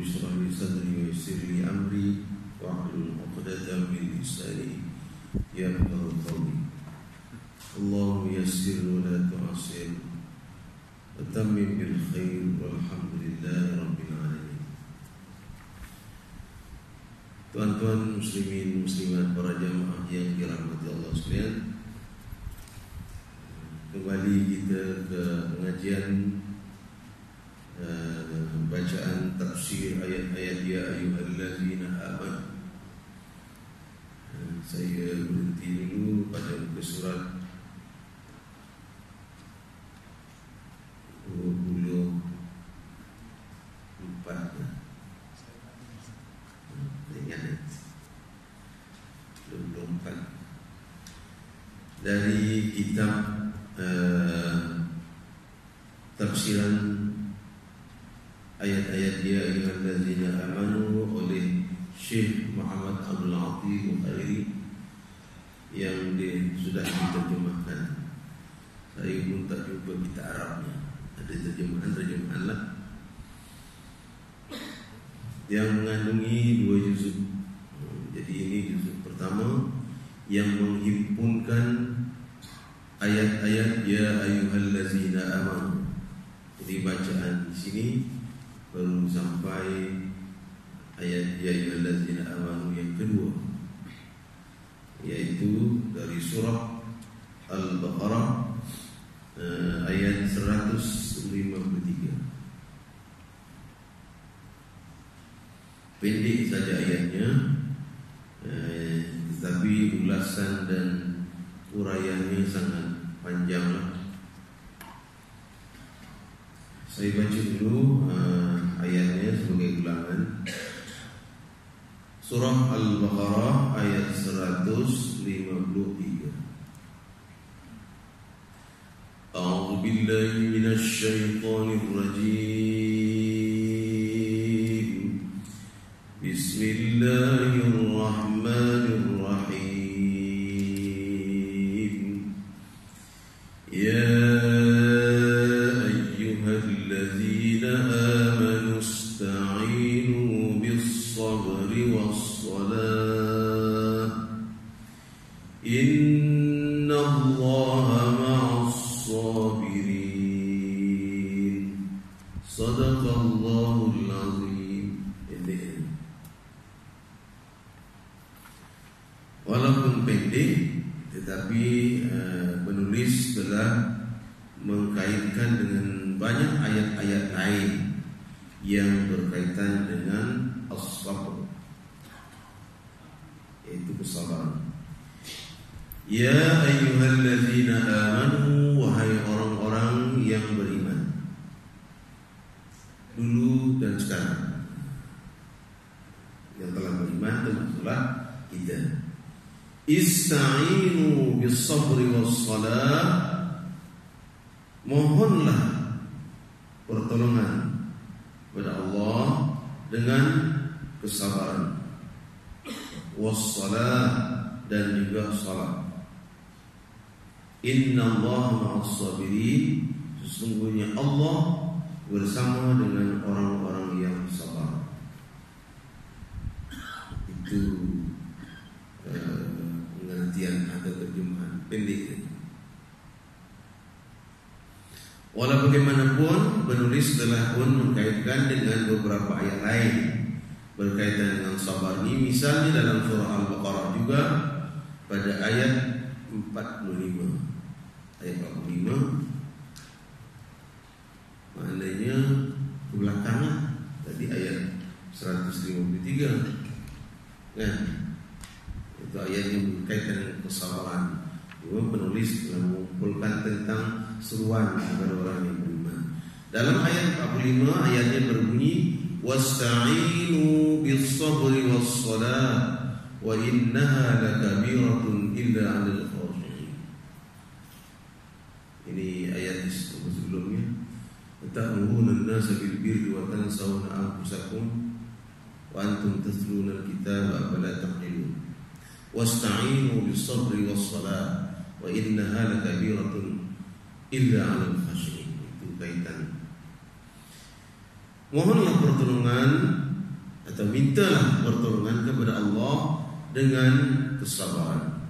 اشرح لي صدري ويسر لي أمري واحلل عقدة من لساني يفقه قولي اللهم يسر ولا تعسر وتمم بالخير والحمد لله رب العالمين Tuan-tuan muslimin muslimat para jamaah yang dirahmati Allah sekalian Kembali kita ke pengajian uh, Bacaan tafsir ayat-ayat Ya ayuhallazina aman uh, Saya berhenti dulu pada muka surat 24 dari kitab uh, tafsiran ayat-ayat ya ayyuhallazina amanu oleh Syekh Muhammad Abdul Ati Bukhairi yang di, sudah diterjemahkan. Saya pun tak jumpa kitab Arabnya. Ada terjemahan-terjemahan lah yang mengandungi dua juzuk. Jadi ini juzuk pertama yang menghimpunkan ayat-ayat ya ayyuhallazina amanu. Jadi bacaan di sini baru sampai ayat ya ayyuhallazina amanu yang kedua yaitu dari surah Al-Baqarah eh, ayat 153. pendek saja ayatnya eh, tetapi ulasan dan uraiannya sangat panjanglah saya baca dulu eh, ayatnya sebagai ulangan surah al-baqarah ayat 153 أعوذ بالله من الشيطان الرجيم Dulu dan sekarang. Yang telah beriman termasuklah kita. Ista'inu bis sabri was salat Mohonlah pertolongan kepada Allah dengan kesabaran. Was salat dan juga salat. Inna Allah ma'as sabirin Sesungguhnya Allah bersama dengan orang-orang yang sabar. Itu pengertian atau terjemahan pendek. Walau bagaimanapun penulis telah pun mengkaitkan dengan beberapa ayat lain berkaitan dengan sabar ini. Misalnya dalam surah Al-Baqarah juga pada ayat 45 ayat 45 maknanya belakangnya tadi ayat 153 kan itu ayat yang berkaitan dengan kesabaran. Juga penulis telah mengumpulkan tentang seruan kepada orang yang beriman. Dalam ayat 45 ayatnya berbunyi wasta'inu bis-sabri was-salat wa innaha lakabiratun illa 'alal khashi'in. Ini ayat sebelumnya. Wa tansawna anfusakum wa antum tatluna al-kitaba afala taqilun. Wasta'inu bis-sabri was-salat wa innaha lakabiratun illa 'alal khashi'in. Itu kaitan Mohonlah pertolongan atau mintalah pertolongan kepada Allah dengan kesabaran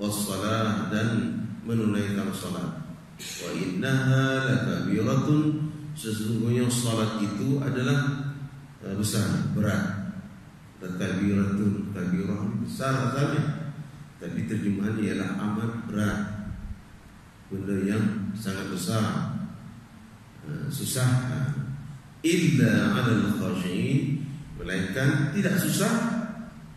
wassalah dan menunaikan salat wa innaha lakabiratun sesungguhnya salat itu adalah uh, besar berat. Dan kabiratun kabirah besar asalnya. Tapi terjemahannya ialah amat berat. Benda yang sangat besar. Uh, susah illa 'alal khashiyin melainkan tidak susah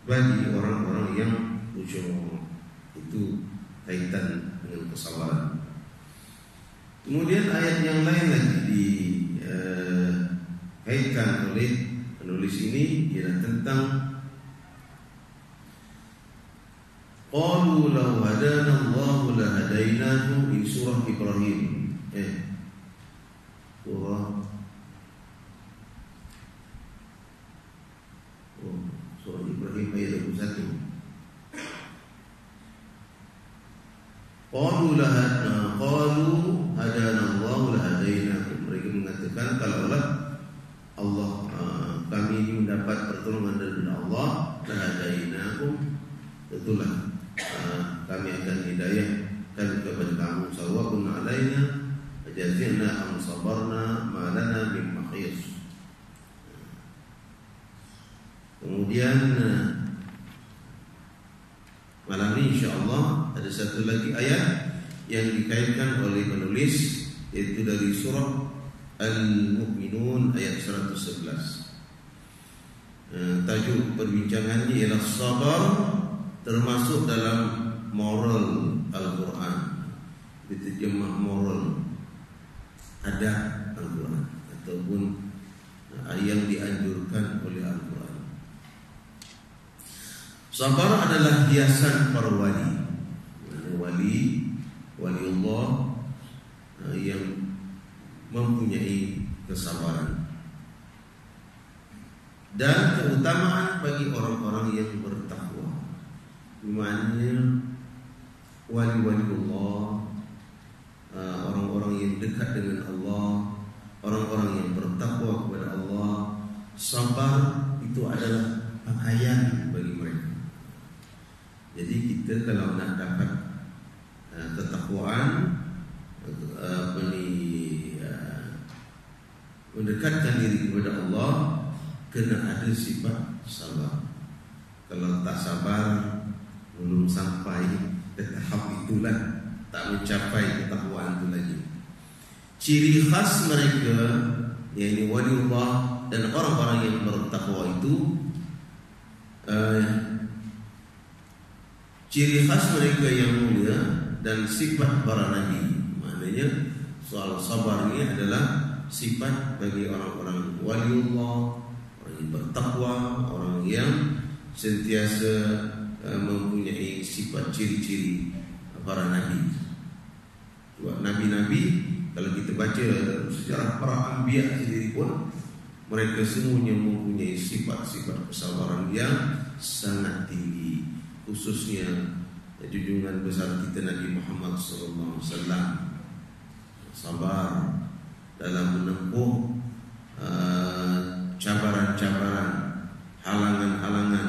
bagi orang-orang yang khusyuk. Itu kaitan dengan kesabaran kemudian ayat yang lain lagi di uh, kaitkan oleh penulis ini ialah tentang Qalu law hadana Allah la hadainahu di surah Ibrahim. Eh. Surah surah Ibrahim ayat 21 Qalu la qalu hadana Allah la hadainakum mereka mengatakan kalau Allah Allah uh, kami ini mendapat pertolongan dari Allah la hadainakum tentulah uh, kami akan hidayah kan kepada kamu sawabun alaina jazina am sabarna ma lana min mahis Kemudian malam ini insyaAllah ada satu lagi ayat yang dikaitkan oleh penulis yaitu dari surah Al-Mu'minun ayat 111. Eh, tajuk perbincangannya ialah sabar termasuk dalam moral Al-Quran. Diterjemah moral ada Al-Quran ataupun yang dianjurkan oleh Al-Quran. Sabar adalah hiasan para wali. Wali, wali Allah eh, yang mempunyai kesabaran. Dan keutamaan bagi orang-orang yang bertakwa. Maknanya wali-wali Allah, eh, orang-orang yang dekat dengan Allah, orang-orang yang bertakwa kepada Allah, sabar itu adalah pakaian bagi mereka. Jadi kita kalau nak dapat uh, ketakwaan uh, ini, uh, mendekatkan diri kepada Allah kena ada sifat sabar. Kalau tak sabar belum sampai tahap itulah tak mencapai ketakwaan itu lagi. Ciri khas mereka yakni wali Allah dan orang-orang yang bertakwa itu uh, Ciri khas mereka yang mulia dan sifat para nabi. Maknanya soal sabar ini adalah sifat bagi orang-orang wali Allah, orang yang bertakwa, orang yang sentiasa mempunyai sifat ciri-ciri para nabi. Buat nabi-nabi kalau kita baca sejarah para anbiya sendiri pun mereka semuanya mempunyai sifat-sifat kesabaran yang sangat tinggi khususnya junjungan besar kita Nabi Muhammad sallallahu alaihi wasallam sabar dalam menempuh uh, cabaran-cabaran halangan-halangan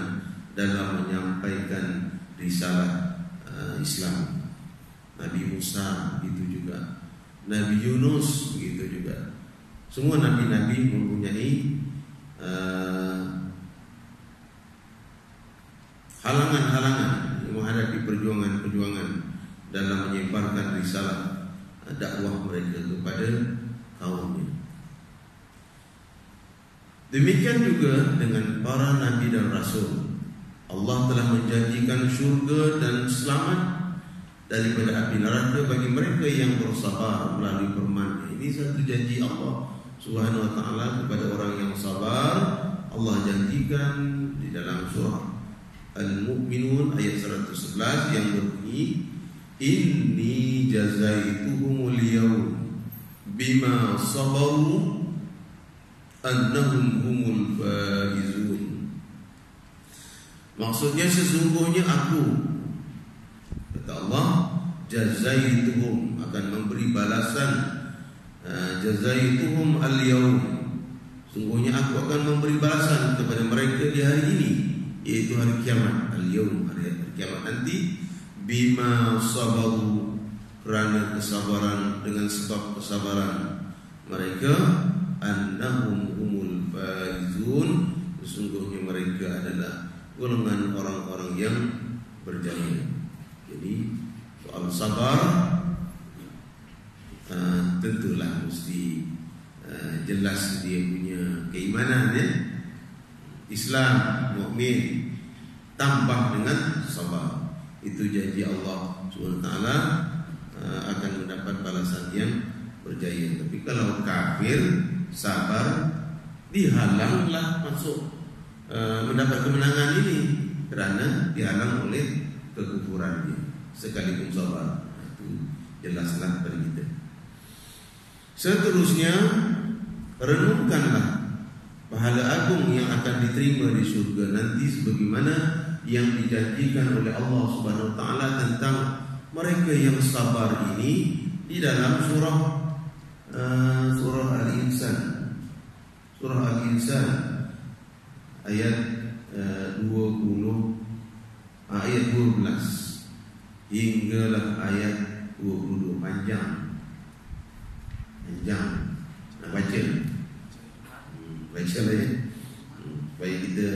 dalam menyampaikan risalah uh, Islam Nabi Musa begitu juga Nabi Yunus begitu juga semua nabi-nabi mempunyai uh, halangan-halangan menghadapi perjuangan-perjuangan dalam menyebarkan risalah dakwah mereka kepada kaumnya. Demikian juga dengan para nabi dan rasul. Allah telah menjanjikan syurga dan selamat daripada api neraka bagi mereka yang bersabar melalui firman Ini satu janji Allah Subhanahu wa taala kepada orang yang sabar. Allah janjikan di dalam surah Al-Mu'minun ayat 111 yang berbunyi Inni jazaituhumul yawm bima sabaru annahum humul faizun Maksudnya sesungguhnya aku kata Allah jazaituhum akan memberi balasan uh, jazaituhum al-yawm. Sungguhnya aku akan memberi balasan kepada mereka di hari ini Iaitu hari kiamat Al-Yawm hari, hari kiamat nanti Bima sabaru Kerana kesabaran Dengan sebab kesabaran Mereka Annahum umul faizun. Sesungguhnya mereka adalah Golongan orang-orang yang berjaya Jadi Soal sabar uh, Tentulah mesti uh, Jelas dia punya keimanan ya? Islam, mukmin tambah dengan sabar. Itu janji Allah SWT uh, akan mendapat balasan yang berjaya. Tapi kalau kafir sabar dihalanglah masuk uh, mendapat kemenangan ini kerana dihalang oleh kekufurannya. Sekalipun sabar itu jelaslah pada kita. Seterusnya renungkanlah pahala agung yang akan diterima di surga nanti sebagaimana yang dijanjikan oleh Allah Subhanahu wa taala tentang mereka yang sabar ini di dalam surah uh, surah Al-Insan. Surah Al-Insan ayat uh, 20 ayat 12 hinggalah ayat 22 panjang. Panjang. Nak baca? Baca lah ya. Supaya kita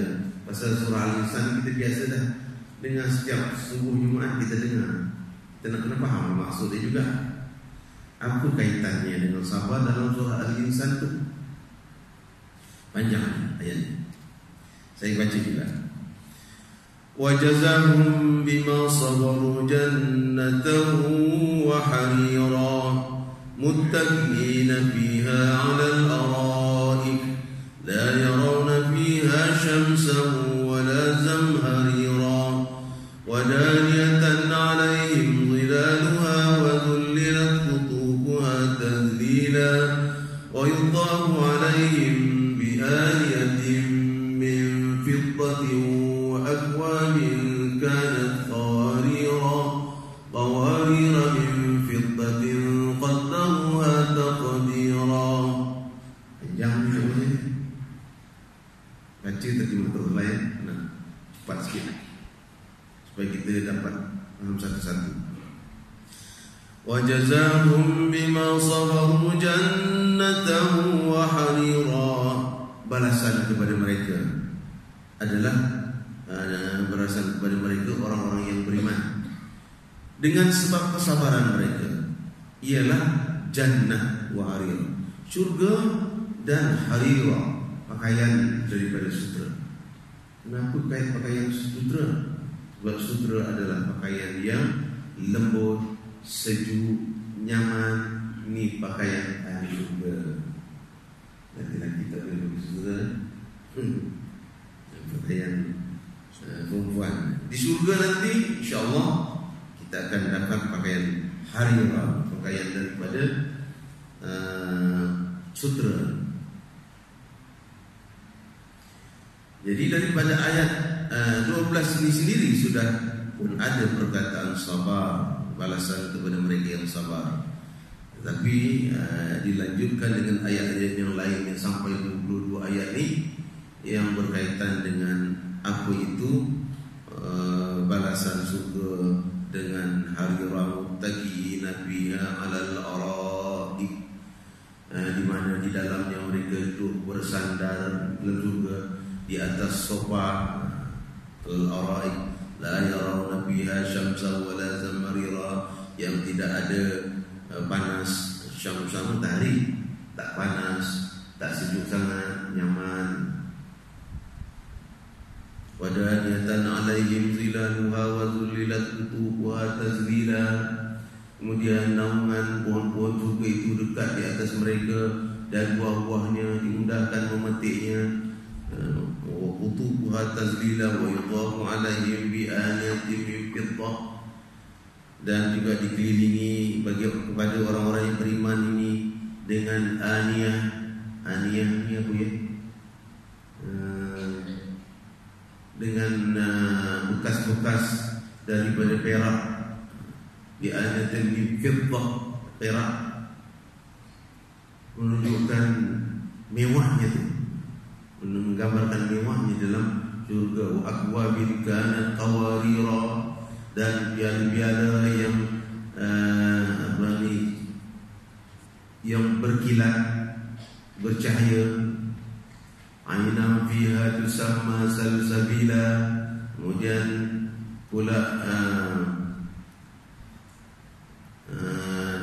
Pasal surah Al-Insan kita biasa dah Dengar setiap subuh Jumaat kita dengar. Kita nak kena faham maksud dia juga. Apa kaitannya dengan sahabat dalam surah Al-Insan tu? Panjang ayatnya Saya baca juga. وجزاهم بما صبروا جنة وحريرا متكئين فيها على الأرائك لا يرون فيها شمسا dengan sebab kesabaran mereka ialah jannah wa harira syurga dan harira pakaian daripada sutra. Kenapa kait pakaian sutra? Sebab sutra adalah pakaian yang lembut, sejuk, nyaman. Ini pakaian ahli surga. Nanti-nanti kita boleh bagi sutra. Hmm. Pakaian uh, perempuan. Di surga nanti, insyaAllah, kita akan dapat pakaian hari Pakaian daripada uh, sutra. Jadi daripada ayat uh, 12 ini sendiri sudah pun ada perkataan sabar balasan kepada mereka yang sabar. Tetapi uh, dilanjutkan dengan ayat-ayat yang lain yang sampai 22 ayat ini yang berkaitan dengan apa itu uh, balasan surga dengan hari ramu tagi nabiha alal aradi uh, di mana di dalamnya mereka itu bersandar surga di atas sofa al-araik la yarawna fiha syamsa wala zamarira. Yang tidak ada uh, panas syamsa matahari tak panas tak sejuk sangat nyaman wadaniyatan alaihim zilaluha wa zulilat kutubuha tazlila kemudian naungan pohon-pohon juga itu dekat di atas mereka dan buah-buahnya dimudahkan memetiknya وقطوفها تذليلا ويضاف عليهم بآيات من فضة dan juga dikelilingi bagi kepada orang-orang yang beriman ini dengan aniyah aniyah ni apa ya uh, dengan uh, bekas-bekas daripada perak. Di yang fiddah perak. Menunjukkan mewahnya itu menggambarkan mewahnya dalam surga wa akwabin kana qawarira dan piala-piala yang uh, apa ni yang berkilat bercahaya ainam fiha tusamma salsabila. Kemudian pula uh, uh,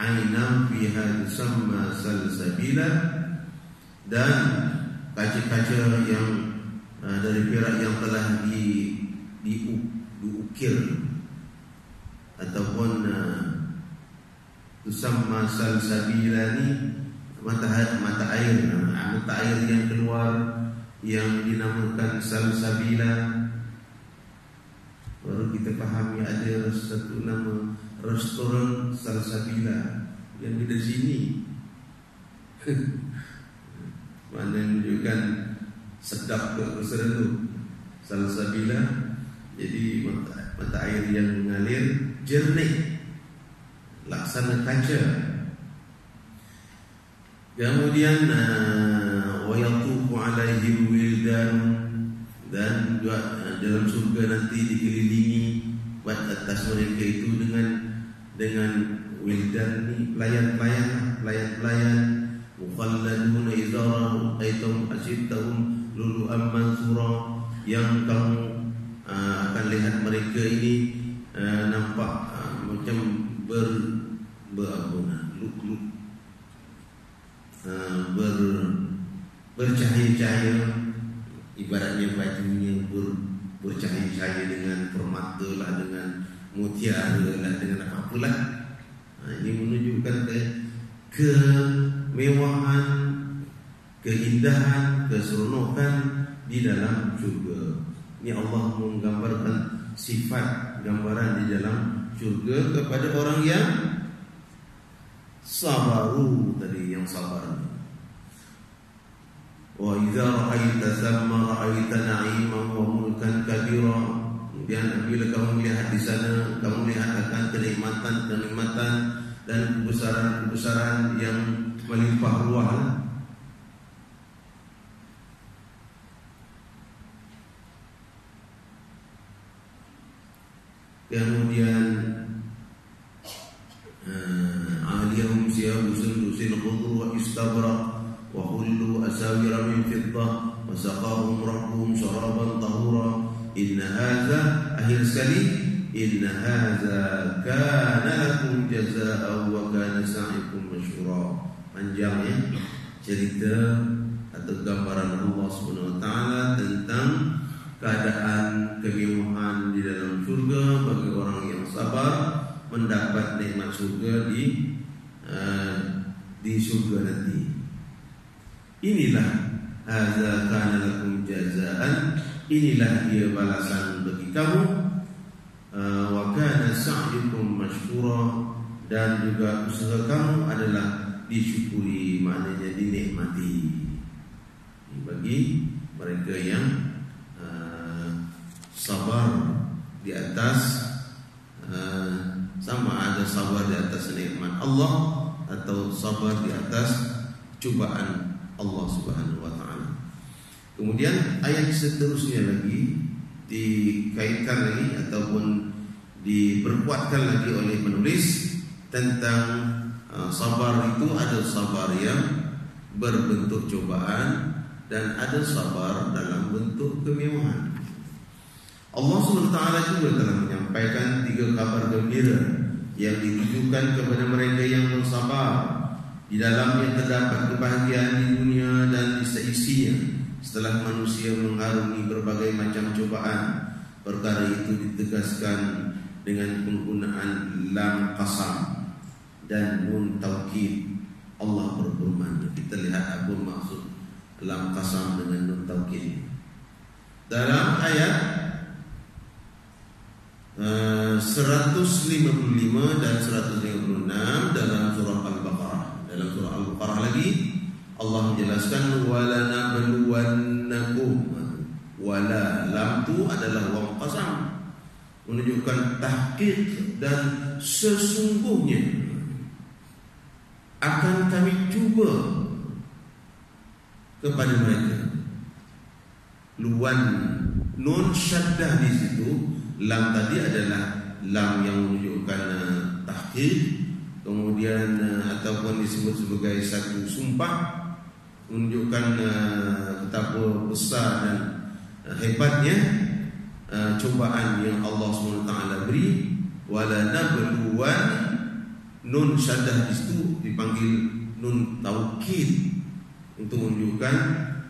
ainam fiha tusamma salsabila. Dan kaca-kaca yang uh, dari perak yang telah di di diukir. Ataupun uh, tusamma salsabila ni mata mata air uh, mata air yang keluar yang dinamakan salsabila. Baru kita fahami ada satu nama restoran salsabila yang di sini. Mana menunjukkan sedap ke restoran tu? Salsabila jadi mata, mata air yang mengalir jernih Laksana kaca. Kemudian uh, Wayatuku alaihim wildan Dan uh, dalam surga nanti dikelilingi Buat atas mereka itu dengan Dengan wildan ni Pelayan-pelayan Pelayan-pelayan. Mukhalladun izara Aitum asyibtahum Lulu'am mansura Yang kamu uh, akan lihat mereka ini nampak macam ber berabungan luk luk uh, ber bercahaya-cahaya. Ibaratnya bajunya ber bercahaya-cahaya dengan permata lah dengan mutiara lah dengan apa apalah uh, ini menunjukkan ke kemewahan keindahan keseronokan di dalam syurga. Ini Allah menggambarkan sifat gambaran di dalam syurga kepada orang yang sabaru tadi yang sabar. Wa idza ra'aita thamma ra'aita na'iman wa mulkan kabira. Kemudian apabila kamu melihat di sana, kamu melihat akan kenikmatan-kenikmatan dan kebesaran-kebesaran yang melimpah ruah. kemudian hullu asawira min fiddah wa saqahum rabbuhum syaraban tahura inna hadha akhir sekali inna hadha kana lakum jazaa wa kana sa'ikum masyura panjang ya cerita atau gambaran Allah Subhanahu wa taala tentang keadaan kemewahan di dalam surga bagi orang yang sabar mendapat nikmat surga di uh, di surga nanti. Inilah hadza kana lakum jazaan. Inilah dia balasan bagi kamu. Uh, wa kana sa'yukum mashkura dan juga usaha kamu adalah disyukuri maknanya dinikmati bagi mereka yang sabar di atas uh, sama ada sabar di atas nikmat Allah atau sabar di atas cubaan Allah Subhanahu wa taala. Kemudian ayat seterusnya lagi dikaitkan lagi ataupun diperkuatkan lagi oleh penulis tentang uh, sabar itu ada sabar yang berbentuk cobaan dan ada sabar dalam bentuk kemewahan. Allah SWT juga telah menyampaikan tiga kabar gembira yang ditujukan kepada mereka yang bersabar. Di dalamnya terdapat kebahagiaan di dunia dan di seisinya setelah manusia mengarungi berbagai macam cobaan. Perkara itu ditegaskan dengan penggunaan lam qasam dan nun taukid. Allah berfirman. Kita lihat apa maksud lam qasam dengan nun taukid. Dalam ayat 155 eh, dan 156 dalam surah Al-Baqarah. Dalam surah Al-Baqarah lagi Allah menjelaskan wala nabluwannakum. Wala lam tu adalah wang qasam. Menunjukkan tahqiq dan sesungguhnya. akan kami cuba kepada mereka luan nun syaddah di situ lam tadi adalah lam yang menunjukkan uh, tahqiq kemudian uh, ataupun disebut sebagai satu sumpah menunjukkan uh, betapa besar dan uh, hebatnya uh, cobaan yang Allah SWT beri. Wala nabluwan nun syaddah itu dipanggil nun taukid untuk menunjukkan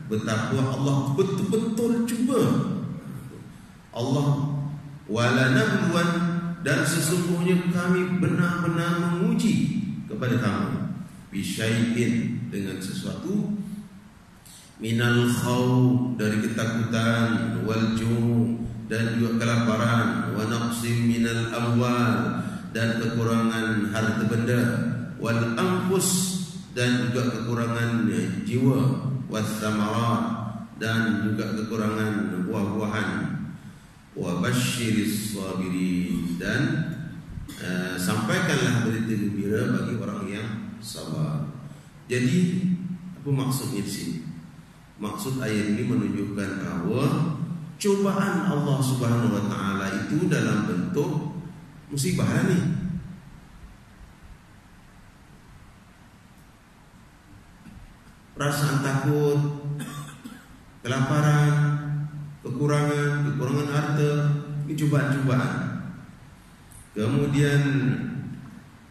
betapa Allah betul-betul cuba. Allah wala nabluwan dan sesungguhnya kami benar-benar menguji kepada kamu. Bisyai'in dengan sesuatu. Minal khawf dari ketakutan wal dan juga kelaparan. Wa naqsim minal amwal dan kekurangan harta benda. Wal anfus dan juga kekurangan jiwa. Wasamarat dan juga kekurangan buah-buahan wa basyiris sabirin dan uh, sampaikanlah berita gembira bagi orang yang sabar. Jadi apa maksudnya di sini? Maksud ayat ini menunjukkan bahawa cobaan Allah Subhanahu wa taala itu dalam bentuk musibah ni. perasaan takut, kelaparan, kekurangan, kekurangan harta, ini cubaan-cubaan. Kemudian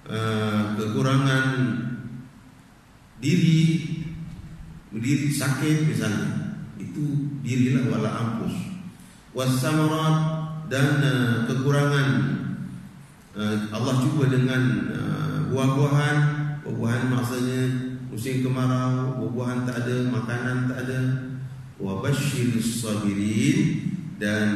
uh, kekurangan diri, diri sakit misalnya, itu dirilah wala ampus. Wasamarat dan uh, kekurangan uh, Allah cuba dengan uh, buah-buahan, buah-buahan maksudnya musim kemarau, buah-buahan tak ada, makanan tak ada. Wa basyiris sabirin dan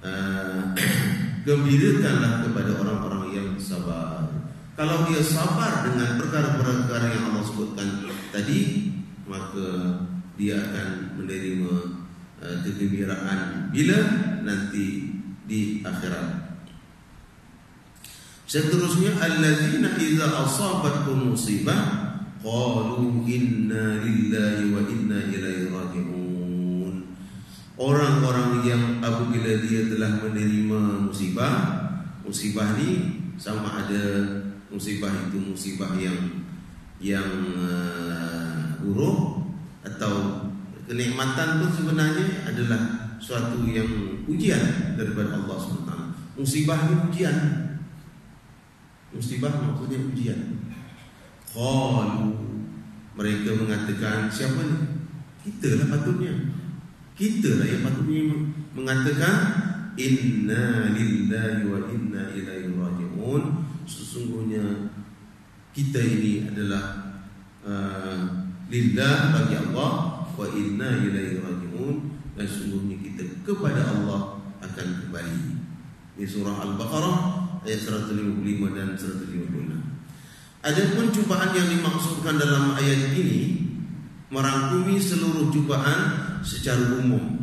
uh, gembirakanlah kepada orang-orang yang sabar. Kalau dia sabar dengan perkara-perkara yang Allah sebutkan tadi, maka dia akan menerima uh, kegembiraan bila nanti di akhirat. Seterusnya allazina idza asabatkum musibah Qalu inna lillahi wa inna ilaihi raji'un Orang-orang yang apabila dia telah menerima musibah Musibah ni sama ada musibah itu musibah yang yang uh, buruk Atau kenikmatan pun sebenarnya adalah suatu yang ujian daripada Allah SWT Musibah ni ujian Musibah maksudnya ujian Qalu mereka mengatakan siapa ni? Kita lah patutnya. Kita lah yang patutnya mengatakan inna lillahi wa inna ilaihi raji'un. Sesungguhnya kita ini adalah uh, lillah bagi Allah wa inna ilaihi raji'un dan sesungguhnya kita kepada Allah akan kembali. Ini surah Al-Baqarah ayat 155 dan 156. Adapun cubaan yang dimaksudkan dalam ayat ini merangkumi seluruh cubaan secara umum.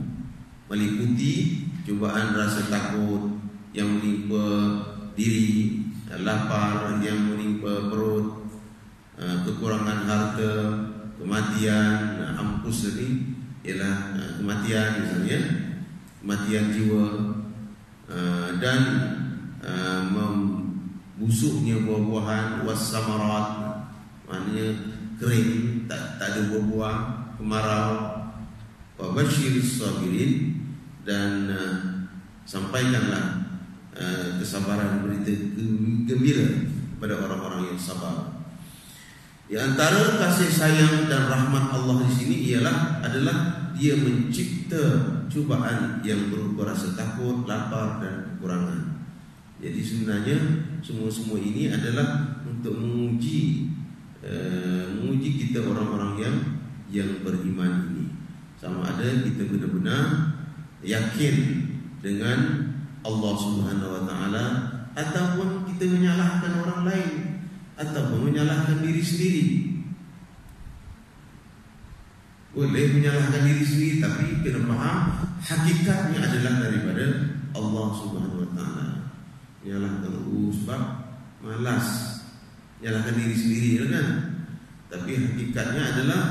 Meliputi cubaan rasa takut yang menimpa diri, lapar yang menimpa perut, eh, kekurangan harta, kematian, ampus tadi ialah eh, kematian misalnya, kematian jiwa eh, dan busuknya buah-buahan wasamarat maknanya kering tak tak ada buah-buah kemarau. Wa basyir sabirin. Dan uh, sampaikanlah uh, kesabaran berita gembira kepada orang-orang yang sabar. Di antara kasih sayang dan rahmat Allah di sini ialah adalah dia mencipta cubaan yang berupa rasa takut, lapar dan kekurangan. Jadi sebenarnya semua-semua ini adalah untuk menguji uh, menguji kita orang-orang yang yang beriman ini. Sama ada kita benar-benar yakin dengan Allah Subhanahu wa taala ataupun kita menyalahkan orang lain ataupun menyalahkan diri sendiri. Boleh menyalahkan diri sendiri tapi kena faham hakikatnya adalah daripada Allah Subhanahu wa taala. Ialah terlalu sebab malas. Nyalahkan diri sendiri kan. Tapi hakikatnya adalah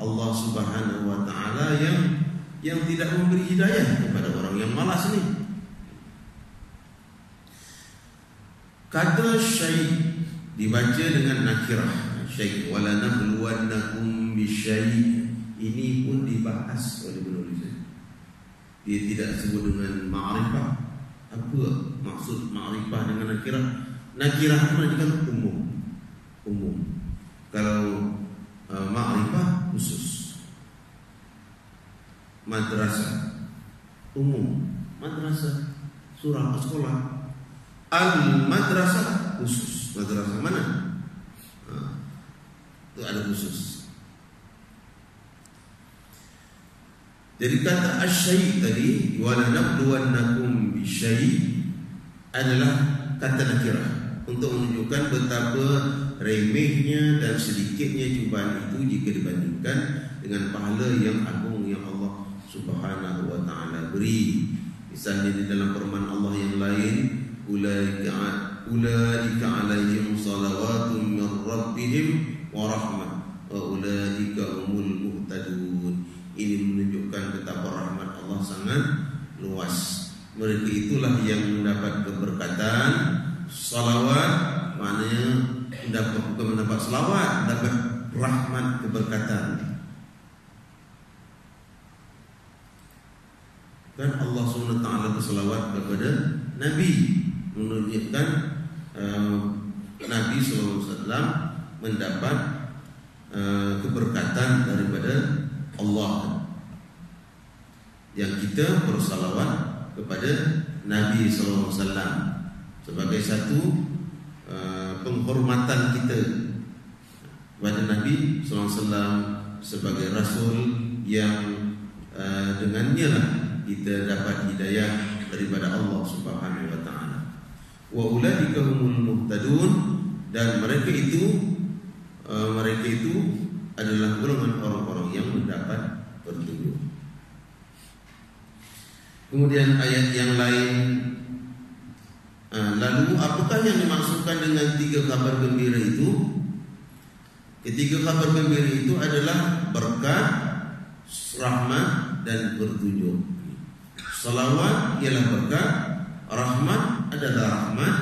Allah Subhanahu wa taala yang yang tidak memberi hidayah kepada orang yang malas ni. Kata syai dibaca dengan nakirah. Syai wala nabluwannakum bisyai. Ini pun dibahas oleh penulis. Dia tidak sebut dengan ma'rifah apa maksud ma'rifah dengan nakirah? Nakirah itu menunjukkan umum. Umum. Kalau uh, ma'rifah khusus. Madrasah. Umum. Madrasah. Surah sekolah al madrasah khusus. Madrasah mana? Ha, itu ada khusus. Jadi kata asyai tadi wala nabluwannakum bisyai adalah kata nakirah untuk menunjukkan betapa remehnya dan sedikitnya cubaan itu jika dibandingkan dengan pahala yang agung yang Allah Subhanahu wa taala beri. Misalnya di dalam firman Allah yang lain, ulaika ulaika alaihim salawatun min rabbihim wa rahmah wa ulaika humul muhtadun ini menunjukkan betapa rahmat Allah sangat luas. Mereka itulah yang mendapat keberkatan salawat maknanya mendapat bukan mendapat salawat, mendapat rahmat keberkatan. Dan Allah SWT bersalawat kepada Nabi menunjukkan uh, Nabi SAW mendapat uh, keberkatan daripada Allah yang kita bersalawat kepada Nabi wasallam sebagai satu uh, penghormatan kita kepada Nabi wasallam sebagai rasul yang uh, dengannya lah kita dapat hidayah daripada Allah Subhanahu wa taala. Wa ulaika humul muhtadun dan mereka itu uh, mereka itu adalah golongan orang-orang yang mendapat petunjuk. Kemudian ayat yang lain ah, Lalu apakah yang dimaksudkan dengan tiga kabar gembira itu? Ketiga kabar gembira itu adalah berkat, rahmat dan petunjuk. Salawat ialah berkat, rahmat adalah rahmat,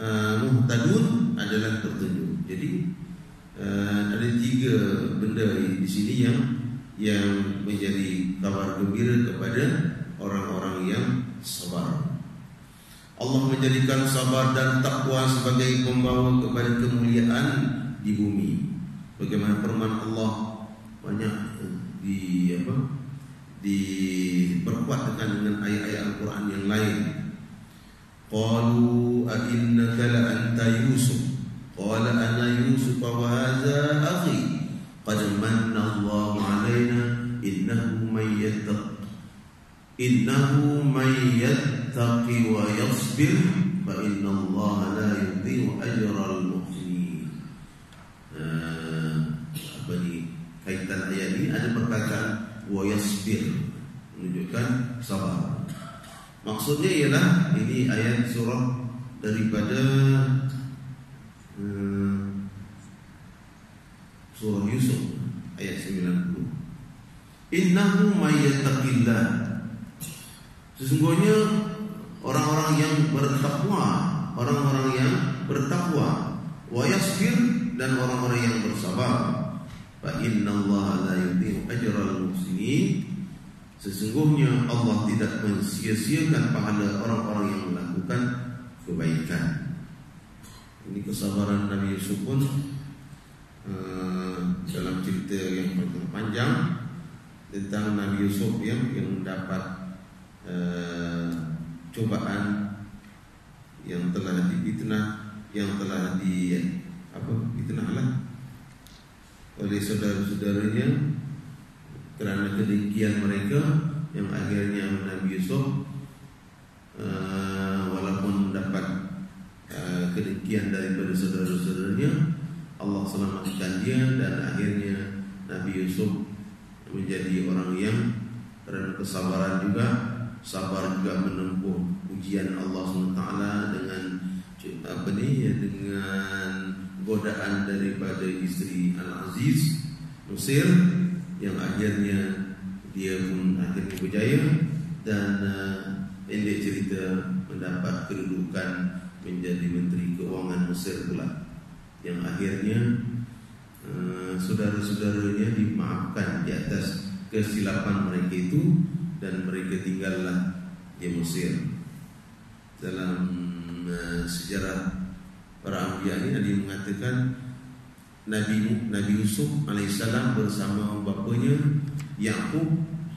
uh, muhtadun adalah petunjuk. Jadi uh, ada tiga benda di sini yang yang menjadi kabar gembira kepada orang-orang yang sabar. Allah menjadikan sabar dan takwa sebagai pembawa kepada kemuliaan di bumi. Bagaimana firman Allah banyak eh, di apa? Diperkuatkan dengan ayat-ayat Al-Quran yang lain. Qalu innaka la anta Yusuf. Qala ana Yusuf wa hadha akhi. Qad manna innahu may yattaqi wa yasbir fa inna Allah la yudhi'u ajral muhsinin eh apa ni kaitan ayat ini ada perkataan wa yasbir. Menunjukkan sabar. Maksudnya ialah ini ayat surah daripada hmm, surah Yusuf ayat 90 innahu may yattaqillah sesungguhnya orang-orang yang bertakwa orang-orang yang bertakwa wa yasbir dan orang-orang yang bersabar. Fa innallaha la yudhi'u ajral muhsinin. Sesungguhnya Allah tidak mensia-siakan pahala orang-orang yang melakukan kebaikan. Ini kesabaran Nabi Yusuf pun uh, dalam cerita yang panjang tentang Nabi Yusuf yang yang mendapat uh, cobaan yang telah difitnah yang telah di apa fitnah lah oleh saudara-saudaranya kerana kedengkian mereka yang akhirnya Nabi Yusuf uh, walaupun mendapat Eh, kedengkian daripada saudara-saudaranya Allah selamatkan dia dan akhirnya Nabi Yusuf menjadi orang yang kerana kesabaran juga sabar juga menempuh ujian Allah SWT dengan apa ni dengan godaan daripada isteri Al-Aziz Mesir yang akhirnya dia pun akhirnya berjaya dan uh, pendek cerita mendapat kedudukan menjadi menteri keuangan Mesir pula. Yang akhirnya uh, saudara-saudaranya dimaafkan di atas kesilapan mereka itu dan mereka tinggallah di Mesir dalam uh, sejarah para anbiya ini yang mengatakan Nabi Nabi Yusuf alaihissalam bersama bapanya Yakub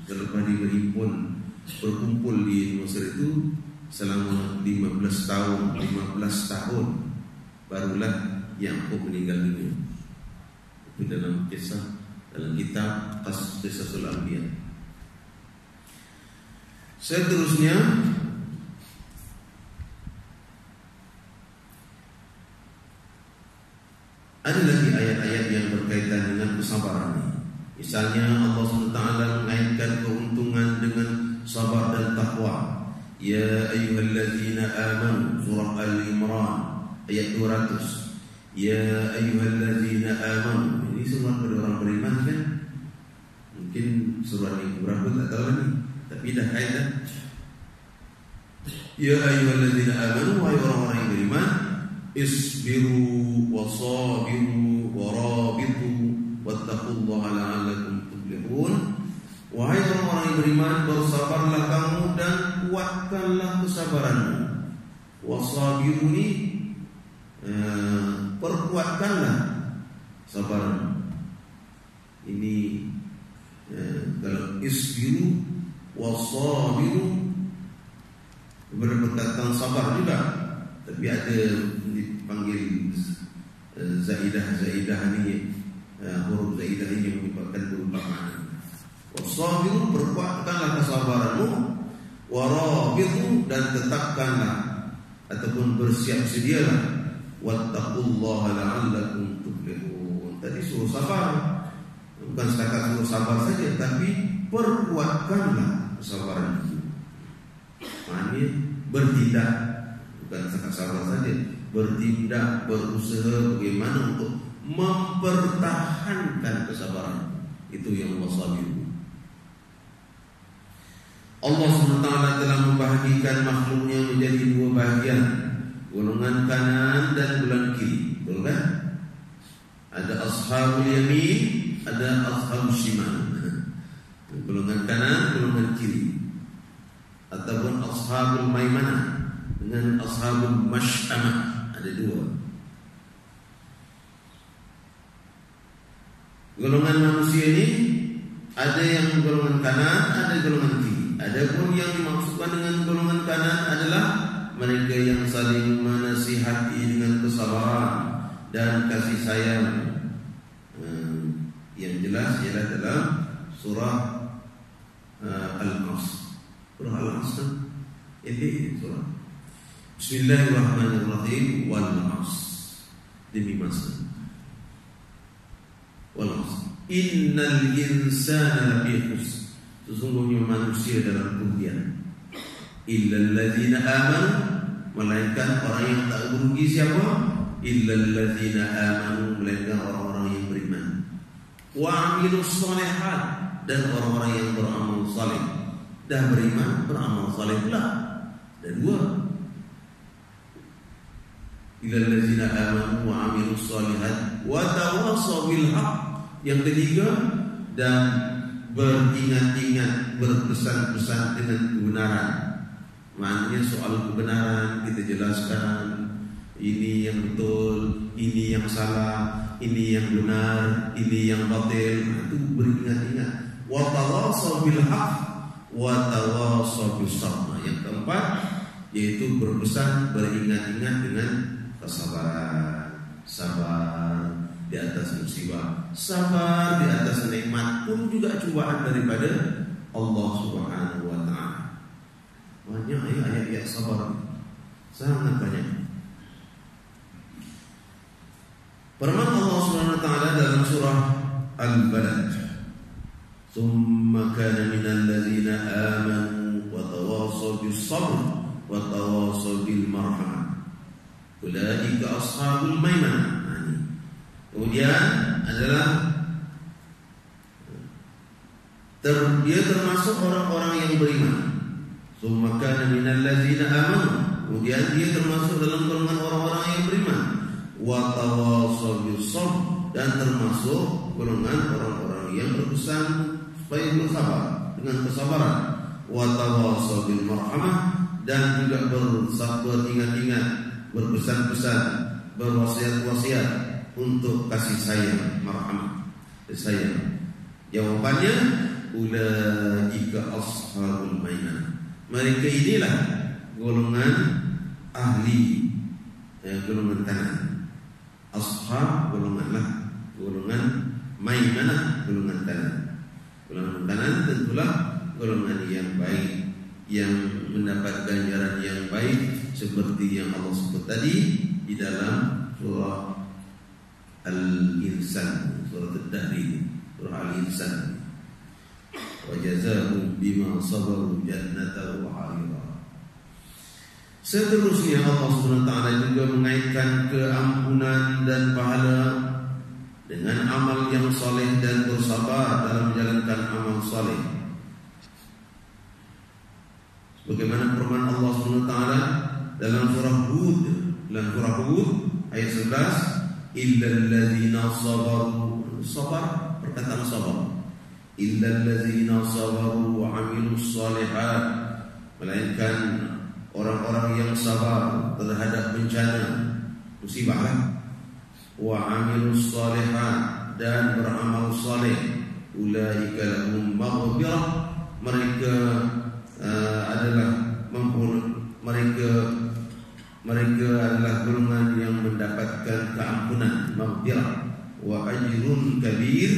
selepas dia berhimpun berkumpul di Mesir itu selama 15 tahun 15 tahun barulah Yakub meninggal dunia. Itu dalam kisah dalam kitab Kisah Anbiya seterusnya Ada lagi ayat-ayat yang berkaitan dengan kesabaran ini. Misalnya Allah SWT mengaitkan keuntungan dengan sabar dan takwa. Ya ayyuhallazina amanu surah Al-Imran ayat 200. Ya ayyuhallazina amanu. Ini surah kepada orang beriman kan? Mungkin surah ini berapa tak tahu ni. Tapi dah kaitan. Ya ayyuhallazina amanu wahai orang-orang yang beriman isbiru wasabiru warabitu wattaqullaha la'allakum tuflihun wahai orang-orang yang beriman bersabarlah kamu dan kuatkanlah kesabaranmu wasabiru ni eh, perkuatkanlah sabaran ini eh, kalau isbiru wasabiru berkaitan sabar juga tapi ada dipanggil zaidah zaidah ni uh, huruf zaidah ini menyebabkan berupa makna. Wasabir perkuatkanlah kesabaranmu warabitu dan tetapkanlah ataupun bersiap sedialah wattaqullaha la'allakum tuflihun. Tadi suruh sabar. Bukan setakat suruh sabar saja tapi perkuatkanlah kesabaran itu. Maknanya bertindak bukan setakat sabar saja bertindak, berusaha bagaimana untuk mempertahankan kesabaran. Itu yang wasabiru. Allah SWT telah membahagikan makhluknya menjadi dua bahagian. Golongan kanan dan golongan kiri. Betul kan? Ada ashabul yamin, ada ashabul shimal. Golongan kanan, kiri. Ataupun ashabul maimanah dengan ashabul mash'amah ada dua. Golongan manusia ini ada yang golongan kanan ada golongan kiri. Ada pun yang dimaksudkan dengan golongan kanan adalah mereka yang saling menasihati dengan kesabaran dan kasih sayang. Hmm, yang jelas ialah dalam surah القصر روح القصر البيت بسم الله الرحمن الرحيم. والعصر دمي مصر والعصر إن الإنسان لفي خسر. تظنون يوم ما نفسير إلا الذين آمنوا. Melainkan orang yang tak merugi siapa? illalladzina amanu melainkan orang-orang yang wa amilus solihat dan orang-orang yang beramal saleh. Dah beriman beramal saleh pula. Dan dua ila allazina amanu wa amilus solihat wa tawassaw bil haqq. Yang ketiga dan beringat-ingat berpesan-pesan dengan kebenaran. Maknanya soal kebenaran kita jelaskan. Ini yang betul ini yang salah ini yang benar ini yang batil. Itu beringat-ingat wa tawassaw bil haqq wa tawassaw bis yang keempat yaitu berpesan beringat-ingat dengan kesabaran, sabar di atas musibah, sabar di atas nikmat pun juga cobaan daripada Allah Subhanahu wa taala. Banyak ayat-ayat sabar. Sangat banyak. Firman Allah Subhanahu wa taala dalam surah Al-Balad. Wa tawassaw bis sabr wa tawassaw bil marhamah. Ulaika ashabul maimanah. Nah, Kemudian adalah ter, dia termasuk orang-orang yang beriman. Summa kana minal ladzina amanu. Kemudian dia termasuk dalam golongan orang-orang yang beriman. Wa tawassaw dan termasuk golongan orang-orang yang berpesan supaya bersabar dengan kesabaran. Wa tawassaw bil marhamah. Dan juga bersabar ingat-ingat berpesan-pesan berwasiat-wasiat untuk kasih sayang marhamah. Sayang. Jawapannya ulaika ashabul mainah mereka inilah golongan ahli eh, golongan kanan. Ashab golongan lah. Golongan mainah golongan kanan golongan kanan tentulah golongan yang baik yang mendapat ganjaran yang baik seperti yang Allah sebut tadi di dalam surah Al-Insan surah Al-Dahri surah Al-Insan. Wajazahum bima sabaru jannata wa harira Seterusnya Allah SWT juga mengaitkan keampunan dan pahala dengan amal yang soleh dan bersabar dalam menjalankan amal soleh. Bagaimana firman Allah SWT dalam surah Hud, dalam surah Hud ayat 11, illal ladzina sabaru sabar perkataan sabar illal ladzina sabaru wa amilus salihat melainkan orang-orang yang sabar terhadap bencana musibah wa amilus dan beramal saleh ulaika lahum maghfirah mereka uh, adalah mempunyai mereka mereka adalah golongan yang mendapatkan keampunan maghfirah wa ajrun kabir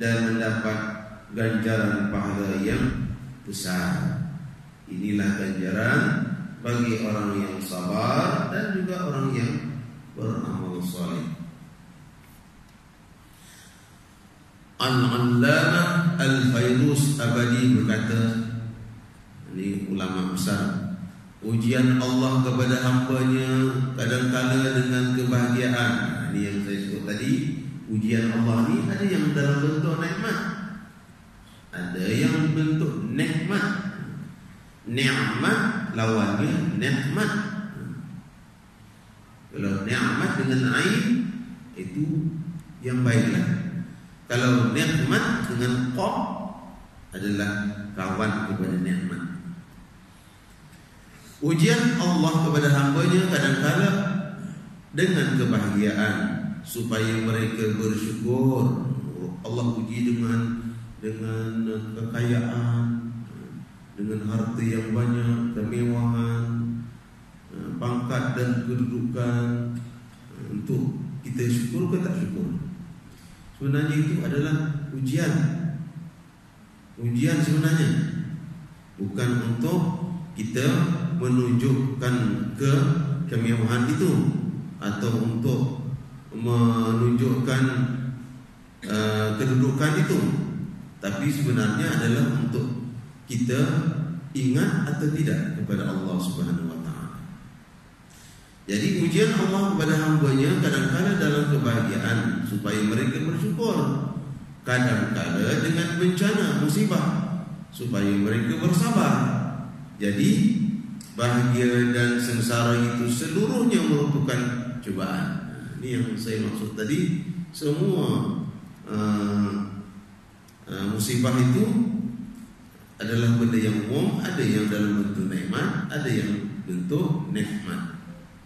dan mendapat ganjaran pahala yang besar. Inilah ganjaran bagi orang yang sabar dan juga orang yang beramal saleh. Al-Allamah Al-Fairuz Abadi berkata Ini ulama besar. Ujian Allah kepada hambanya Kadang-kadang dengan kebahagiaan. Ini yang saya sebut tadi. Ujian Allah ini ada yang dalam bentuk nikmat. Ada yang bentuk nikmat. Nikmat lawannya nikmat. Kalau nikmat dengan ain itu yang baiklah kalau nikmat dengan qaf adalah kawan kepada nikmat. Ujian Allah kepada hamba-Nya kadang-kadang dengan kebahagiaan supaya mereka bersyukur. Allah uji dengan dengan kekayaan, dengan harta yang banyak, kemewahan, pangkat dan kedudukan. Untuk kita syukur ke tak syukur. Sebenarnya itu adalah ujian. Ujian sebenarnya bukan untuk kita menunjukkan ke kemewahan itu atau untuk menunjukkan uh, kedudukan itu tapi sebenarnya adalah untuk kita ingat atau tidak kepada Allah Subhanahu Taala. Jadi ujian Allah kepada hamba-Nya kadang-kadang dalam kebahagiaan supaya mereka bersyukur. Kadang-kadang dengan bencana musibah supaya mereka bersabar. Jadi bahagia dan sengsara itu seluruhnya merupakan cobaan. Ini yang saya maksud tadi semua uh, Ah, musibah itu adalah benda yang umum, ada yang dalam bentuk nikmat, ada yang bentuk nikmat.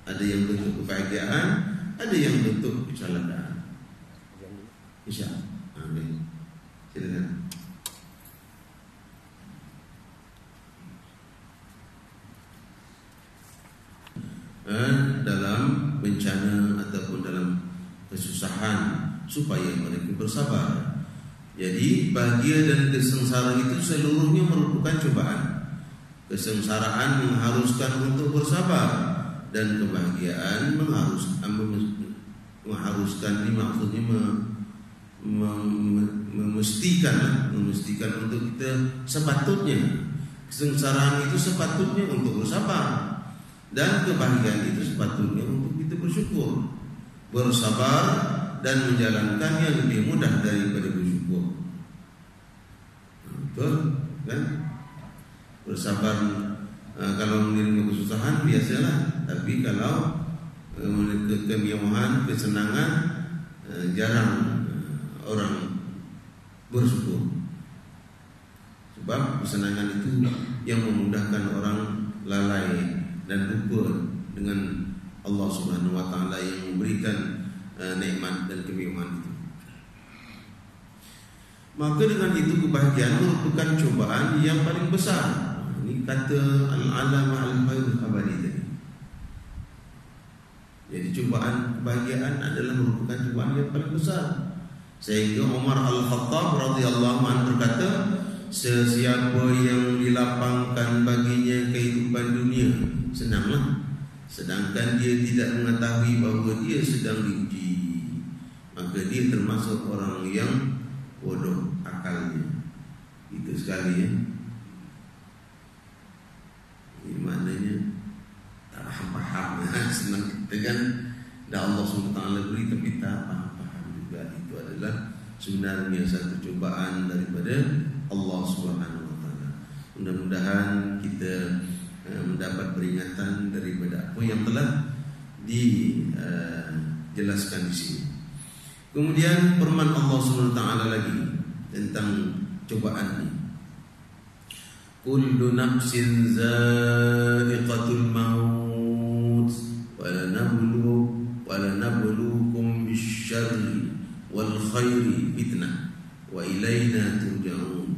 Ada yang bentuk kebahagiaan, ada yang bentuk kecelakaan. Insya-Allah. Amin. Silakan. Eh, dalam bencana ataupun dalam kesusahan supaya mereka bersabar jadi bahagia dan kesengsaraan itu seluruhnya merupakan cobaan. Kesengsaraan mengharuskan untuk bersabar dan kebahagiaan mengharus, mengharuskan ini maksudnya memastikan memastikan untuk kita sepatutnya. Kesengsaraan itu sepatutnya untuk bersabar. Dan kebahagiaan itu sepatutnya untuk kita bersyukur. Bersabar dan menjalankannya lebih mudah daripada bersyukur. Betul, kan? Bersabar uh, kalau menerima kesusahan biasalah, tapi kalau uh, menerima kemewahan, kesenangan uh, jarang uh, orang bersyukur. Sebab kesenangan itu yang memudahkan orang lalai dan lupa dengan Allah Subhanahu wa taala yang memberikan nikmat dan kemewahan itu. Maka dengan itu kebahagiaan merupakan cobaan yang paling besar. Ini kata al-alama al-khair abadi tadi. Jadi cobaan kebahagiaan adalah merupakan cobaan yang paling besar. Sehingga Umar Al-Khattab radhiyallahu anhu berkata, sesiapa yang dilapangkan baginya kehidupan dunia, senanglah. Sedangkan dia tidak mengetahui bahawa dia sedang diuji Maka dia termasuk orang yang bodoh akalnya Itu sekali ya Ini maknanya Tak faham-faham. Senang kita kan Dan Allah SWT beri tapi tak faham-faham juga Itu adalah sebenarnya satu cobaan daripada Allah SWT Mudah-mudahan kita Eh, mendapat peringatan daripada apa yang telah dijelaskan uh, di sini. Kemudian firman Allah taala lagi tentang cobaan ini. Kullu nafsin za'iqatul maut khairi fitnah. Wa ilaina turja'un.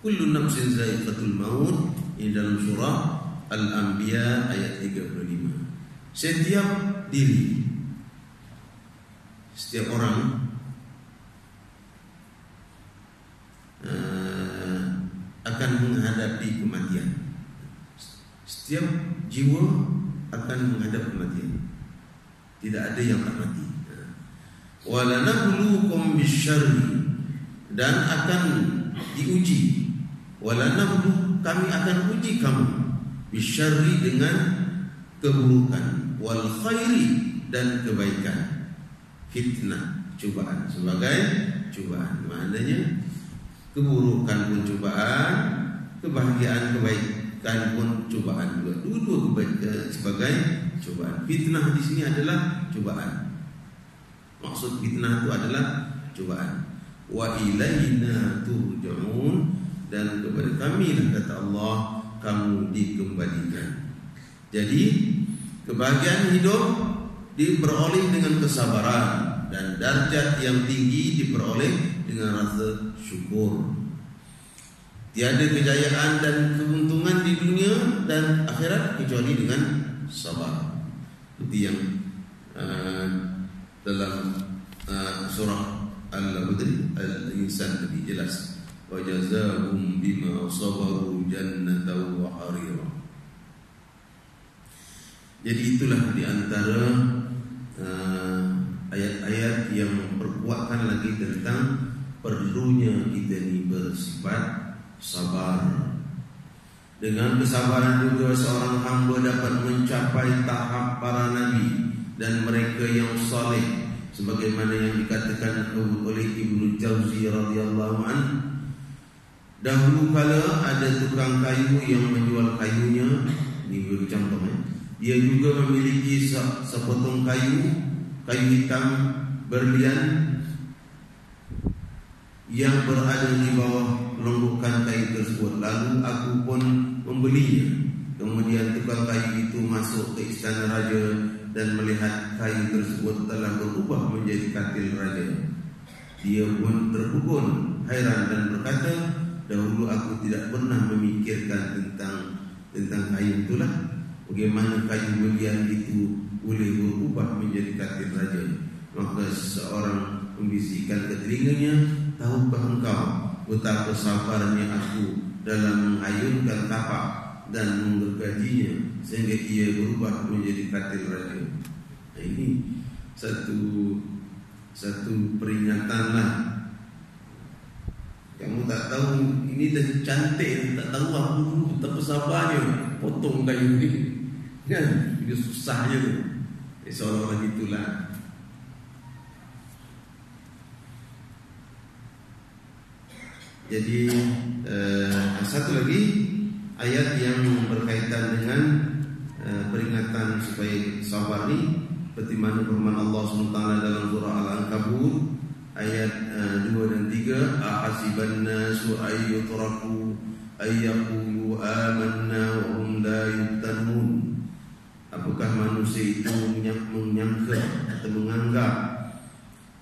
Kullu nafsin za'iqatul maut. Ini dalam surah Al-Anbiya ayat 35 Setiap diri Setiap orang uh, Akan menghadapi kematian. Setiap jiwa akan menghadapi kematian Tidak ada yang tak mati. Walanabluukum bisyarri. Dan akan diuji. Walanablu kami akan uji kamu bisyarri dengan keburukan. Wal khairi dan kebaikan. Fitnah cubaan. Sebagai cubaan. Maknanya keburukan pun cubaan kebahagiaan kebaikan pun cubaan juga dua-dua kebaikan sebagai cubaan fitnah di sini adalah cubaan maksud fitnah itu adalah cubaan wa ilaina turja'un dan kepada kami lah kata Allah kamu dikembalikan. Jadi kebahagiaan hidup diperoleh dengan kesabaran dan darjat yang tinggi diperoleh dengan rasa syukur. Tiada kejayaan dan keuntungan di dunia dan akhirat kecuali dengan sabar. Yang uh, dalam uh, surah Al-Badr Al-Insan tadi jelas. Wajazahum bima sabaru jannatan wa harira. Jadi itulah di antara uh, ayat-ayat yang memperkuatkan lagi tentang perlunya kita ini bersifat sabar dengan kesabaran juga seorang hamba dapat mencapai tahap para nabi dan mereka yang saleh sebagaimana yang dikatakan oleh Ibnu Jauzi radhiyallahu anhu Dahulu kala ada tukang kayu yang menjual kayunya Ini contoh ya. Dia juga memiliki sepotong kayu Kayu hitam berlian Yang berada di bawah longgokan kayu tersebut Lalu aku pun membelinya Kemudian tukang kayu itu masuk ke istana raja Dan melihat kayu tersebut telah berubah menjadi katil raja. Dia pun terpukul Hairan dan berkata Dahulu aku tidak pernah memikirkan tentang tentang kayu itulah. Bagaimana kayu berlian itu boleh berubah menjadi katil raja? Maka seseorang membisikkan ke telinganya Tahukah engkau betapa sabarnya aku dalam mengayunkan tapak dan menggergajinya Sehingga ia berubah menjadi katil raja nah, Ini satu satu peringatanlah kamu tak tahu ini dah cantik Tak tahu apa dulu betapa sabarnya. Potong kayu ni. Kan? Dia susahnya tu eh, Seolah-olah itulah Jadi uh, satu lagi ayat yang berkaitan dengan uh, peringatan supaya sabar ni seperti mana firman Allah SWT dalam surah Al-Ankabut ayat uh, 2 dan 3 ahasiban nasu ayyutraku ayyaqulu amanna wa hum la yuftanun. Apakah manusia itu menyangka atau menganggap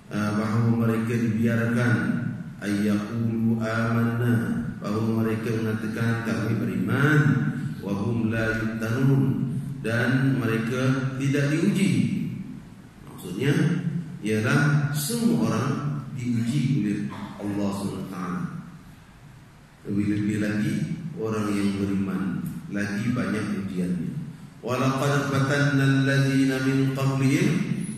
uh, bahawa mereka dibiarkan ayyaqulu amanna. Bahawa mereka mengatakan kami beriman wa hum la yuftanun. Dan mereka tidak diuji. Maksudnya ialah semua orang diuji oleh Allah SWT. Lebih-lebih lagi orang yang beriman lagi banyak ujiannya. Walaqad fatanna alladhina min qablihim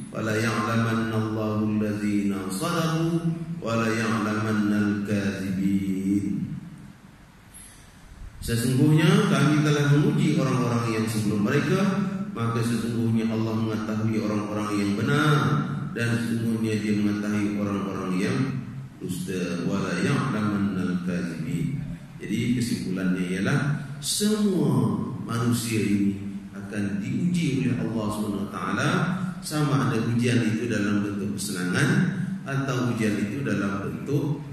wala ya'lamanna Allahu alladhina sadaqu wala ya'lamanna al-kadhibin Sesungguhnya kami telah menguji orang-orang yang sebelum mereka Maka sesungguhnya Allah mengetahui orang-orang yang benar Dan sesungguhnya dia mengetahui orang-orang yang dusta. Wala ya'laman al-kazibin Jadi kesimpulannya ialah Semua manusia ini akan diuji oleh Allah SWT Sama ada ujian itu dalam bentuk kesenangan Atau ujian itu dalam bentuk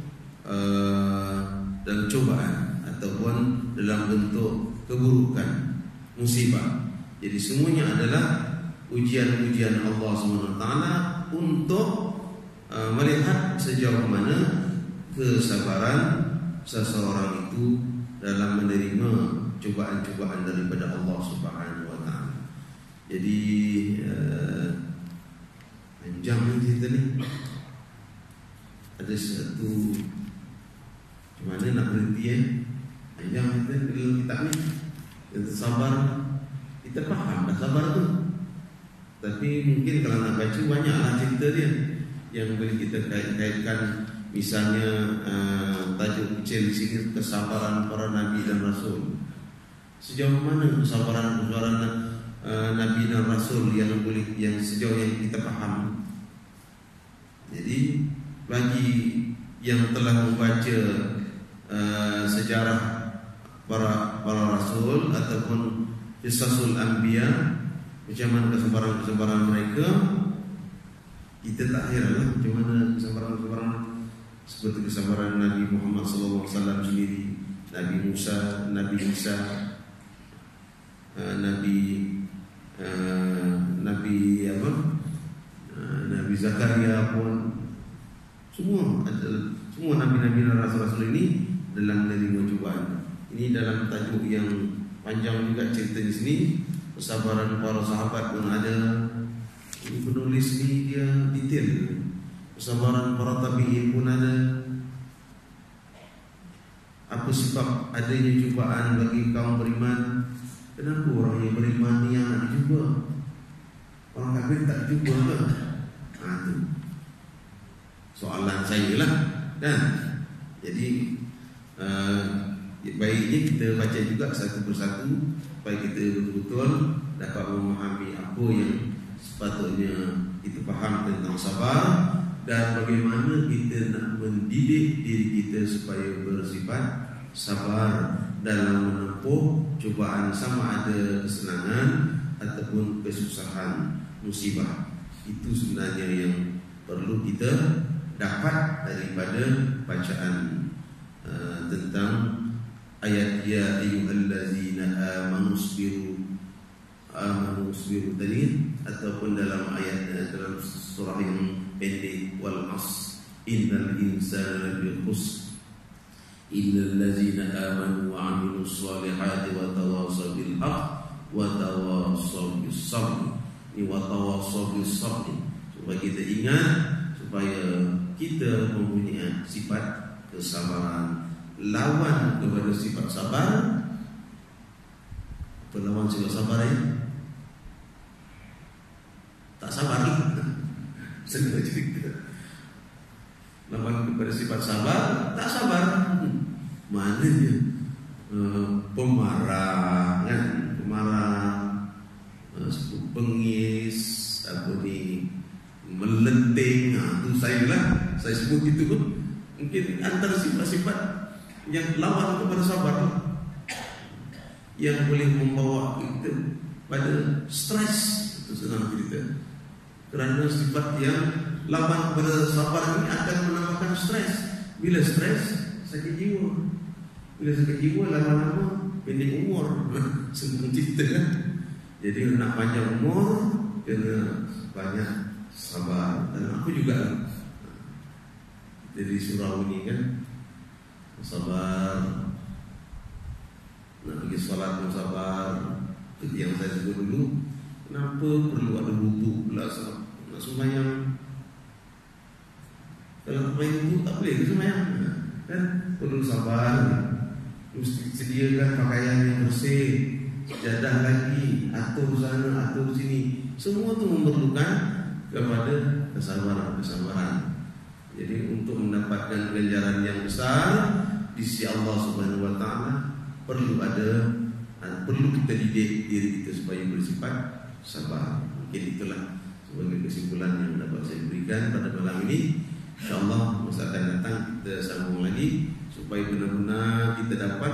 uh, dalam cobaan Ataupun dalam bentuk keburukan musibah. Jadi semuanya adalah ujian-ujian Allah SWT untuk uh, melihat sejauh mana kesabaran seseorang itu dalam menerima cobaan-cobaan daripada Allah Subhanahu Wa Taala. Jadi uh, panjang ni cerita ni. Ada satu mana nak berhenti eh? yang kita dalam kitab ni. Kita sabar. Kita faham dah sabar tu. Tapi mungkin kalau nak baca banyaklah cerita dia. Yang boleh kita kait-kaitkan. Misalnya uh, tajuk kecil di sini kesabaran para nabi dan rasul. Sejauh mana kesabaran kesabaran uh, nabi dan rasul yang boleh yang sejauh yang kita faham jadi bagi yang telah membaca uh, sejarah para para rasul ataupun kisasul anbiya macam mana kesebaran-kesebaran mereka kita tak heranlah macam mana kesebaran-kesebaran seperti kesebaran Nabi Muhammad sallallahu alaihi wasallam sendiri Nabi Musa Nabi Isa uh, Nabi uh, Nabi apa? Uh, Nabi Zakaria pun semua semua nabi-nabi dan rasul-rasul ini dalam menerima cubaan ini dalam tajuk yang panjang juga cerita di sini. Kesabaran para sahabat pun ada. Ini penulis ni dia detail. Kesabaran para tabi'in pun ada. Apa sebab adanya cubaan bagi kaum beriman? Kenapa orang yang beriman ni yang nak jumpa Orang kafir tak jumpa ke ha, tu. Soalan saya lah kan? Jadi uh, baiknya kita baca juga satu persatu supaya kita betul-betul dapat memahami apa yang sepatutnya kita faham tentang sabar dan bagaimana kita nak mendidik diri kita supaya bersifat sabar dalam menempuh cubaan sama ada kesenangan ataupun kesusahan musibah itu sebenarnya yang perlu kita dapat daripada bacaan uh, tentang ayat ya ayyuhallazina amanu sabiru amanu sabiru tadi ataupun dalam ayat dalam surah yang pendek wal as innal insana lafi khusr innal ladzina amanu wa amilus solihati wa tawassaw bil haqq wa tawassaw bis sabr. Ni wa tawassaw bis sabr. Supaya kita ingat supaya kita mempunyai sifat kesabaran. Lawan kepada sifat sabar. Apa lawan sifat sabar ini tak sabar sedang cerita? Lawan kepada sifat sabar tak sabar. Mana dia uh, pemarah kan? Pemarah uh, pengis apa ni melenting ha, tu saya lah saya sebut itu mungkin antara sifat-sifat yang lawan kepada sabar yang boleh membawa kita pada stres itu senang cerita. Kerana sifat yang lawan kepada sabar ini akan menambahkan stres. Bila stres sakit jiwa. Bila sakit jiwa lama-lama pendek umur. Senang cerita kan. Jadi nak panjang umur kena banyak sabar dan aku juga jadi surau ini kan sabar. Nak pergi solat pun sabar. Seperti yang saya sebut dulu Kenapa perlu ada wudhu pula Nak semayang? Kalau main wudhu tak boleh semayang? Kan? Perlu sabar. Mesti sediakan pakaian yang bersih Jadah lagi Atur sana, atur sini. Semua tu memerlukan Kepada kesabaran-kesabaran Jadi untuk mendapatkan ganjaran yang besar Di sisi Allah subhanahu wa ta'ala perlu ada perlu kita didik diri kita supaya bersifat sabar. Mungkin itulah sebagai kesimpulan yang dapat saya berikan pada malam ini. InsyaAllah masa akan datang kita sambung lagi supaya benar-benar kita dapat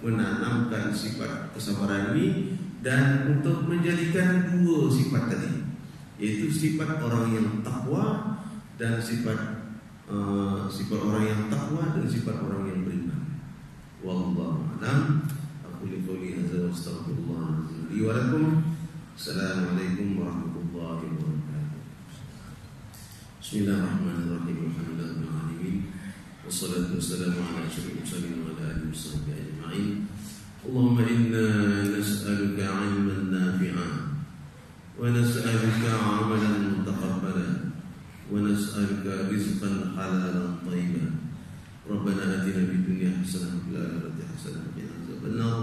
menanamkan sifat kesabaran ini dan untuk menjadikan dua sifat tadi yaitu sifat orang yang takwa dan sifat uh, sifat orang yang takwa dan sifat orang yang beriman. Wallahu a'lam. Aku qouli hadza wa astaghfirullah li wa lakum. Assalamualaikum warahmatullahi wabarakatuh. Bismillahirrahmanirrahim. Alhamdulillahirabbil alamin. Wassalatu wassalamu ala asyrafil mursalin wa ala alihi washabbihi ajma'in. Allahumma inna nas'aluka 'ilman nafi'an wa nas'aluka 'amalan nas'aluka rizqan halalan tayyiban. ربنا آتنا في الدنيا حسنة وفي الآخرة حسنة وقنا عذاب النار.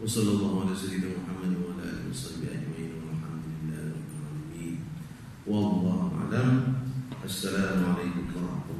وصلى الله على سيدنا محمد وعلى آله وصحبه أجمعين والحمد لله رب العالمين. والله أعلم. السلام عليكم ورحمة الله.